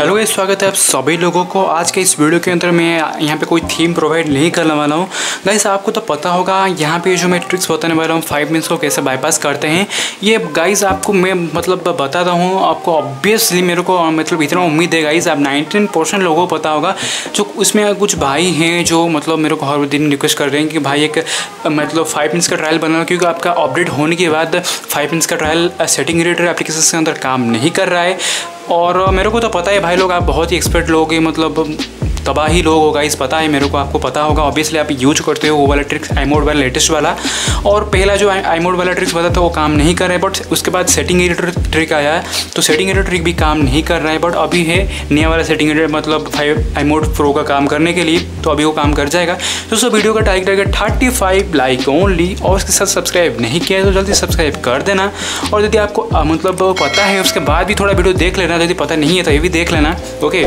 Hello guys, स्वागत है आप सभी लोगों को। आज के इस वीडियो के अंदर मैं यहाँ पे कोई थीम प्रोवाइड नहीं करने वाला हूँ। गाइस, आपको तो पता होगा, यहाँ पे जो मैं ट्रिक्स बताने वाला हूँ फाइव मिनट्स को कैसे बाईपास करते हैं। ये गाइस, आपको मैं मतलब बता रहा हूँ, आपको ऑब्वियसली मेरे को मतलब इतना उम्मीद है गाइस, आप नाइनटीन परसेंट लोगों को पता होगा। जो उसमें कुछ भाई हैं जो मतलब मेरे को हर दिन रिक्वेस्ट कर रहे हैं कि भाई एक मतलब फाइव मिनट्स का ट्रायल बनाना क्योंकि आपका अपडेट होने के बाद फाइव मिनट्स का ट्रायल सेटिंग रेटर एप्लीकेशन के अंदर काम नहीं कर रहा है। और मेरे को तो पता है भाई लोग, आप बहुत ही एक्सपर्ट लोग हैं मतलब तबाही लोग होगा, इस पता है, मेरे को आपको पता होगा। ऑब्वियसली आप यूज़ करते हो वो वाला ट्रिक्स आई मोड वाला लेटेस्ट वाला। और पहला जो आई मोड वाला ट्रिक्स बता था, वो काम नहीं कर रहा है बट उसके बाद सेटिंग एडिटर ट्रिक आया। है तो सेटिंग एडिटर ट्रिक भी काम नहीं कर रहा है बट अभी है नया वाला सेटिंग एडिटर मतलब फाइव आई मोड प्रो का काम करने के लिए तो अभी वो काम कर जाएगा। तो दोस्तों वीडियो का टाइक रहेगा थर्टी फाइव लाइक ओनली और उसके साथ सब्सक्राइब नहीं किया है तो जल्दी सब्सक्राइब कर देना। और यदि आपको मतलब पता है, उसके बाद भी थोड़ा वीडियो देख लेना यदि पता नहीं है तो ये भी देख लेना ओके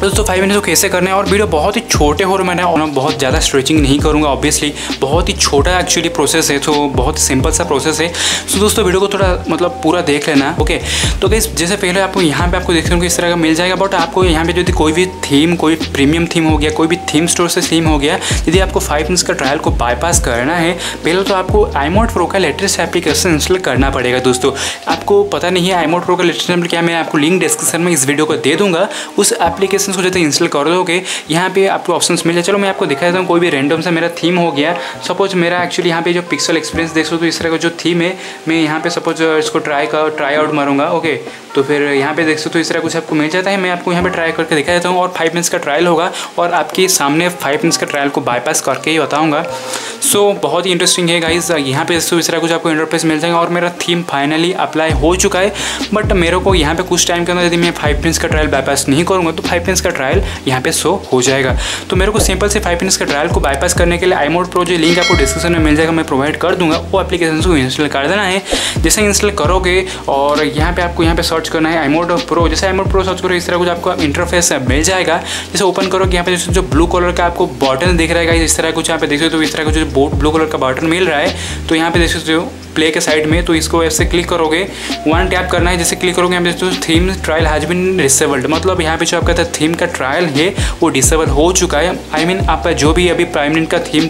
दोस्तों फाइव मिनट्स को कैसे करना है? और वीडियो बहुत ही छोटे हो रहे मैंने और मैं बहुत ज़्यादा स्ट्रेचिंग नहीं करूँगा ऑब्वियसली बहुत ही छोटा एक्चुअली प्रोसेस है तो बहुत सिंपल सा प्रोसेस है. तो दोस्तों वीडियो को थोड़ा मतलब पूरा देख लेना ओके तो कैसे जैसे पहले आपको यहाँ पे आपको देखने को इस तरह का मिल जाएगा बट आपको यहाँ पे यदि कोई भी थीम कोई प्रीमियम थीम हो गया, कोई भी थीम स्टोर से थीम हो गया, यदि आपको फाइव मिनट्स का ट्रायल को बाईपास करना है, पहले तो आपको आईमोड प्रो का लेटेस्ट एप्लीकेशन इंस्टॉल करना पड़ेगा दोस्तों. आपको पता नहीं है आईमोड प्रो का लेटेस्ट क्या मैं आपको लिंक डिस्क्रिप्शन में इस वीडियो को दे दूँगा. उस एप्लीकेशन एप्लीकेशन को जैसे इंस्टॉल कर दोगे। यहाँ पे आपको ऑप्शन मिल जाए। चलो मैं आपको दिखा देता हूँ, कोई भी रेंडम सा मेरा थीम हो गया। सपोज़ मेरा एक्चुअली यहाँ पे जो पिक्सल एक्सपीरियंस देख सकते हो, इस तरह का जो थीम है, मैं यहाँ पे सपोज़ इसको ट्राई कर ट्राई आउट मारूँगा। ओके तो फिर यहाँ पे देख सकते हो इस तरह कुछ आपको मिल जाता है। मैं आपको यहाँ पे ट्राई करके दिखा देता हूँ और फाइव मिनट्स का ट्रायल होगा और आपके सामने फाइव मिनट्स का ट्रायल को बाईपास करके ही बताऊँगा। सो so, बहुत ही इंटरेस्टिंग है गाइज़ यहाँ पे इस तरह कुछ आपको इंटरफेस मिल जाएगा और मेरा थीम फाइनली अप्लाई हो चुका है। बट मेरे को यहाँ पे कुछ टाइम के अंदर यदि मैं फाइव मिनट्स का ट्रायल बाईपास नहीं करूँगा तो फाइव मिनट्स का ट्रायल यहाँ पे शो हो जाएगा। तो मेरे को सिंपल से फाइव मिनट्स का ट्रायल को बाईपास करने के लिए आई मोड प्रो जो लिंक आपको डिस्क्रिप्शन में मिल जाएगा मैं प्रोवाइड कर दूँगा। वो एप्लीकेशन को इंस्टॉल कर देना है। जैसे इंस्टॉल करोगे और यहाँ पे आपको यहाँ पे सर्च करना है एमोड प्रो जैसे आईमोड प्रो सर्च करो, इस तरह कुछ आपको इंटरफेस मिल जाएगा। जैसे ओपन करो यहाँ पे जो ब्लू कलर का आपको बटन दिख रहेगा, इस तरह कुछ यहाँ पे देख सकते हो इस तरह का जो ब्लू कलर का बटन मिल रहा है तो यहाँ पे देख सकते हो प्ले के साइड में तो इसको ऐसे क्लिक करोगे वन टैप करना है जैसे क्लिक करोगे यहाँ पे theme trial has been disabled मतलब यहाँ पे जो आपका था थीम का ट्रायल है वो डिसेबल हो चुका है. आई I मीन mean, आपका जो भी अभी प्राइम मिनट का थीम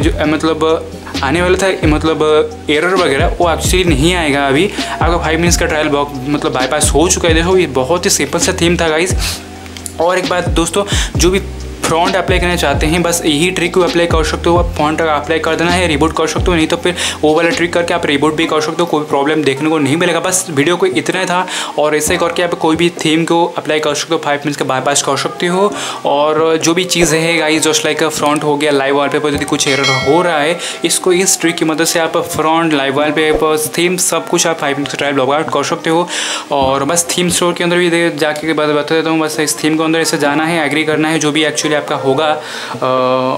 जो मतलब आने वाला था मतलब एरर वगैरह वो एक्चुअली नहीं आएगा अभी. आपका फाइव मिनट्स का ट्रायल मतलब बाईपास हो चुका है. देखो ये बहुत ही सिंपल सा थीम था गाइस और एक बात दोस्तों जो भी फ्रंट अप्लाई करना चाहते हैं, बस यही ट्रिक को अप्लाई कर सकते हो, आप फ्रंट अप्लाई कर देना है रिबूट कर सकते हो, नहीं तो फिर वो वाला ट्रिक करके आप रिबूट भी कर सकते हो, कोई प्रॉब्लम देखने को नहीं मिलेगा। बस वीडियो को इतना था और ऐसे करके आप कोई भी थीम को अप्लाई कर सकते हो फाइव मिनट्स का बाईपास कर सकते हो और जो भी चीज़ है गाइज़ जस्ट लाइक फ्रंट हो गया लाइव वाल पेपर यदि कुछ एरर हो रहा है, इसको इस ट्रिक की मदद से आप front live wallpaper theme सब कुछ आप फाइव मिनट्स का ट्रायल लॉग आउट कर सकते हो और बस थीम स्टोर के अंदर भी जाके बता देता हूँ, बस इस थीम के अंदर ऐसे जाना है एग्री करना है, जो भी एक्चुअली आपका होगा।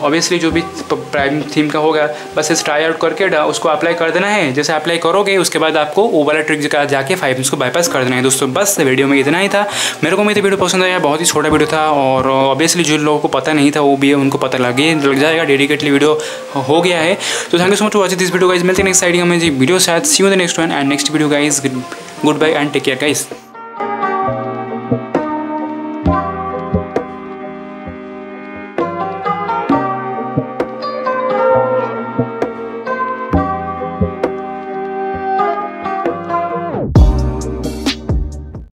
ऑब्वियसली जो भी प्राइम थीम का होगा, बस इस ट्राई आउट करके उसको अप्लाई कर देना है। जैसे अप्लाई करोगे, उसके बाद आपको वो वाला ट्रिक जाके फाइव उसको बाईपास कर देना है। दोस्तों, बस वीडियो में इतना ही था। मेरे को मेरी वीडियो पसंद आया, बहुत ही छोटा वीडियो था और ऑब्वियसली जिन लोगों को पता नहीं था, वो भी उनको पता लगे लग जाएगा। डेडिकेटली वीडियो हो गया है। तो thank you so much watching this video guys मिलते नेक्स्ट साइड में। वीडियो शायद see you the next one and next video guys goodbye and take care guys